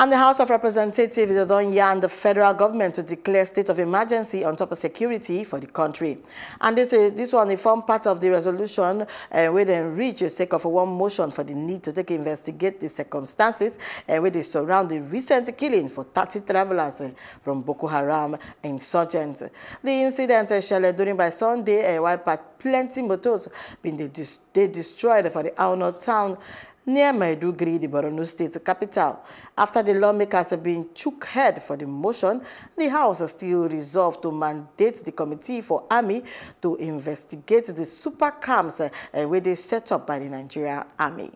And the House of Representatives don yarn the federal government to declare state of emergency on top of security for the country. And this uh, this one form part of the resolution uh, where they reach a sake of one motion for the need to take investigate the circumstances uh, where they surround the recent killing for 30 travelers uh, from Boko Haram insurgents. The incident uh, shall during by Sunday uh, while plenty motors been they, destroyed for the Auno town near Maiduguri, the Borno state capital. After the lawmakers have been chook head for the motion, the House has still resolved to mandate the Committee for Army to investigate the super camps uh, where they set up by the Nigerian Army.